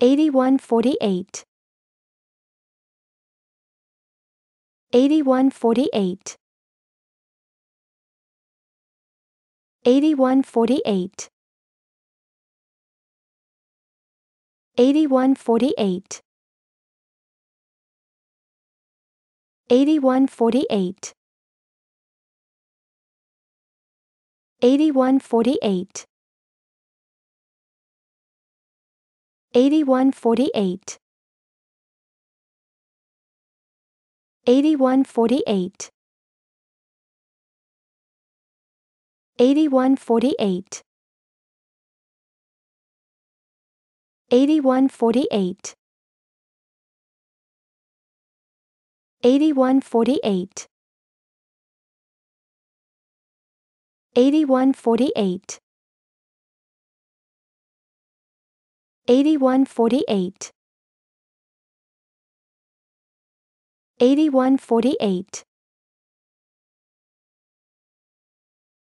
8148 8148 8148 8148 8148 8148 8148 8148 8148 8148 8148 8148 8148 8148